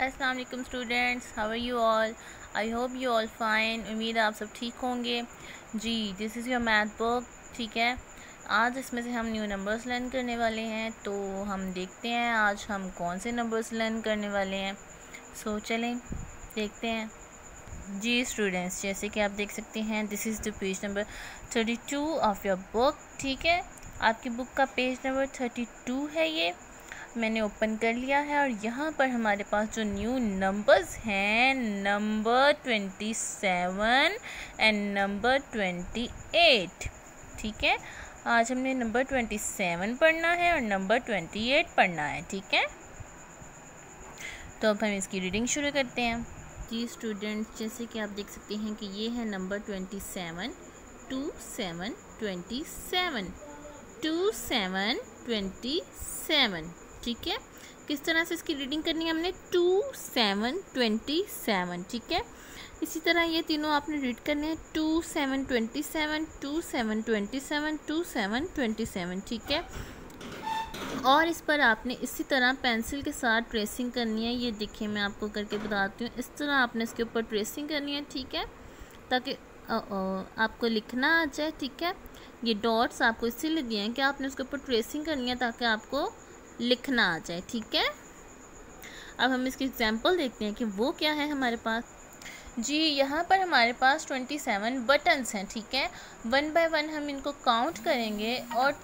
अस्सलाम वालेकुम students how are you all I hope you all fine उम्मीद है आप सब ठीक होंगे। जी this is your math book ठीक है? आज इसमें से हम न्यू नंबर्स लर्न करने वाले हैं तो हम देखते हैं आज हम कौन से नंबर्स लर्न करने वाले हैं। सो so, चलें देखते हैं। जी स्टूडेंट्स जैसे कि आप देख सकते हैं this is the page number thirty two of your book ठीक है? आपकी बुक का पेज नंबर थर्टी टू है ये। मैंने ओपन कर लिया है और यहाँ पर हमारे पास जो न्यू नंबर्स हैं number twenty seven and number twenty eight ठीक है? आज हमने नंबर ट्वेंटी सेवन पढ़ना है और नंबर ट्वेंटी एट पढ़ना है, ठीक है? तो अब हम इसकी रीडिंग शुरू करते हैं। जी स्टूडेंट्स जैसे कि आप देख सकते हैं कि ये है number twenty seven two seven twenty seven two seven twenty seven ठीक है? किस तरह से इसकी रीडिंग करनी है हमने? टू सेवन ट्वेंटी सेवन ठीक है? इसी तरह ये तीनों आपने रीड करने हैं। Two seven twenty seven two seven twenty seven two seven twenty seven ठीक है? और इस पर आपने इसी तरह पेंसिल के साथ ट्रेसिंग करनी है। ये देखिए मैं आपको करके बताती हूँ। इस तरह आपने इसके ऊपर ट्रेसिंग करनी है, ठीक है? ताकि आपको लिखना आ जाए, ठीक है? ये डॉट्स आपको इसीलिए दिए हैं कि आपने उसके ऊपर ट्रेसिंग करनी है ताकि आपको लिखना आ जाए, ठीक है? अब हम इसकी एग्जांपल देखते हैं कि वो क्या है हमारे पास। जी, यहाँ पर हमारे पास ट्वेंटी सेवन बटन्स हैं, ठीक है? वन बाय वन हम इनको काउंट करेंगे और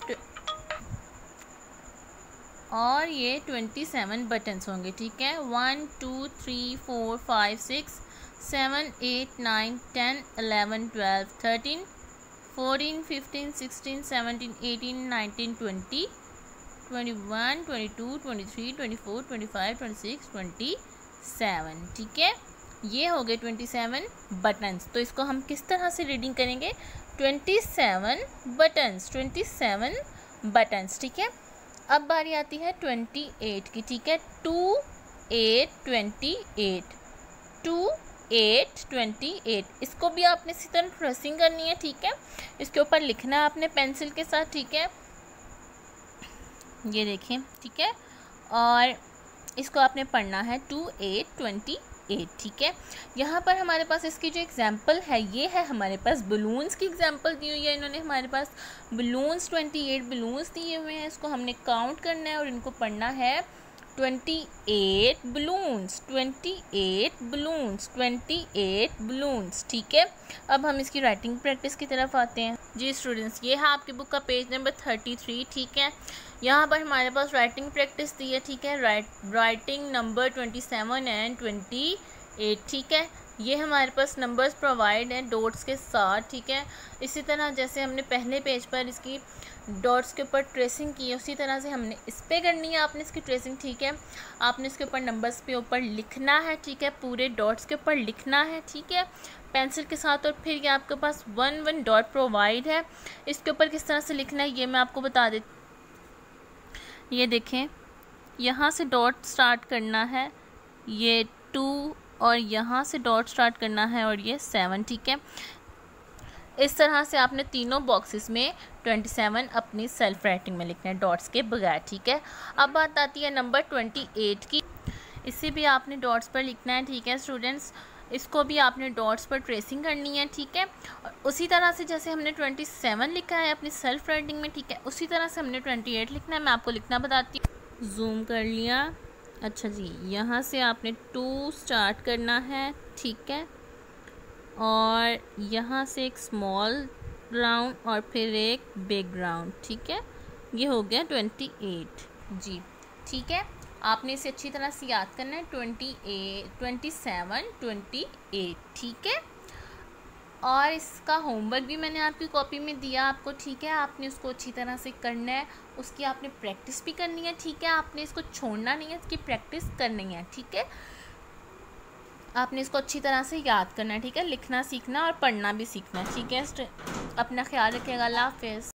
और ये ट्वेंटी सेवन बटन्स होंगे, ठीक है? One two three four five six seven eight nine ten eleven twelve thirteen fourteen fifteen sixteen seventeen eighteen nineteen twenty twenty one, twenty two, twenty three, twenty four, twenty five, twenty six, twenty seven, ठीक है? ये हो गए twenty seven buttons तो इसको हम किस तरह से रीडिंग करेंगे? Twenty seven buttons twenty seven buttons ठीक है? अब बारी आती है ट्वेंटी एट की, ठीक है? Two eight, twenty eight, two eight, twenty eight. इसको भी आपने इसी तरह प्रेसिंग करनी है, ठीक है? इसके ऊपर लिखना है आपने पेंसिल के साथ, ठीक है? ये देखें ठीक है? और इसको आपने पढ़ना है टू एट ट्वेंटी एट, ठीक है? यहाँ पर हमारे पास इसकी जो एग्ज़ाम्पल है, ये है हमारे पास बलून्स की एग्ज़ाम्पल दी हुई है इन्होंने। हमारे पास बलून्स ट्वेंटी एट बलून्स दिए हुए हैं, इसको हमने काउंट करना है और इनको पढ़ना है twenty eight balloons, twenty eight balloons, twenty eight balloons, ठीक है? अब हम इसकी राइटिंग प्रैक्टिस की तरफ़ आते हैं। जी स्टूडेंट्स ये है आपकी बुक का पेज नंबर थर्टी थ्री ठीक है? यहाँ पर हमारे पास राइटिंग प्रैक्टिस दी है, ठीक है? Right writing number twenty seven and twenty eight ठीक है? ये हमारे पास नंबर्स प्रोवाइड हैं डॉट्स के साथ, ठीक है? इसी तरह जैसे हमने पहले पेज पर इसकी डॉट्स के ऊपर ट्रेसिंग की है, उसी तरह से हमने इस पर करनी है, आपने इसकी ट्रेसिंग ठीक है? आपने इसके ऊपर नंबर्स पे ऊपर लिखना है, ठीक है? पूरे डॉट्स के ऊपर लिखना है, ठीक है? पेंसिल के साथ और फिर ये आपके पास वन वन डॉट प्रोवाइड है। इसके ऊपर किस तरह से लिखना है, ये मैं आपको बता दे ये देखें, यहाँ से डॉट स्टार्ट करना है, ये टू और यहाँ से डॉट स्टार्ट करना है और ये सेवन, ठीक है? इस तरह से आपने तीनों बॉक्सेस में ट्वेंटी सेवन अपनी सेल्फ राइटिंग में लिखना है डॉट्स के बगैर, ठीक है? अब बात आती है नंबर ट्वेंटी एट की। इसे भी आपने डॉट्स पर लिखना है, ठीक है स्टूडेंट्स इसको भी आपने डॉट्स पर ट्रेसिंग करनी है, ठीक है? और उसी तरह से जैसे हमने ट्वेंटी सेवन लिखा है अपनी सेल्फ राइटिंग में, ठीक है? उसी तरह से हमने ट्वेंटी एट लिखना है, मैं आपको लिखना बताती हूँ। जूम कर लिया। अच्छा जी, यहाँ से आपने टू स्टार्ट करना है, ठीक है? और यहाँ से एक स्मॉल राउंड और फिर एक बिग राउंड, ठीक है? ये हो गया ट्वेंटी एट, जी, ठीक है? आपने इसे अच्छी तरह से याद करना है, twenty eight twenty seven, twenty eight, ठीक है? और इसका होमवर्क भी मैंने आपकी कॉपी में दिया आपको, ठीक है? आपने उसको अच्छी तरह से करना है। उसकी आपने प्रैक्टिस भी करनी है, ठीक है? आपने इसको छोड़ना नहीं है, इसकी प्रैक्टिस करनी है, ठीक है? आपने इसको अच्छी तरह से याद करना है, ठीक है? लिखना, सीखना और पढ़ना भी सीखना ठीक है? अपना ख्याल रखिएगा। अल्लाह हाफिज़।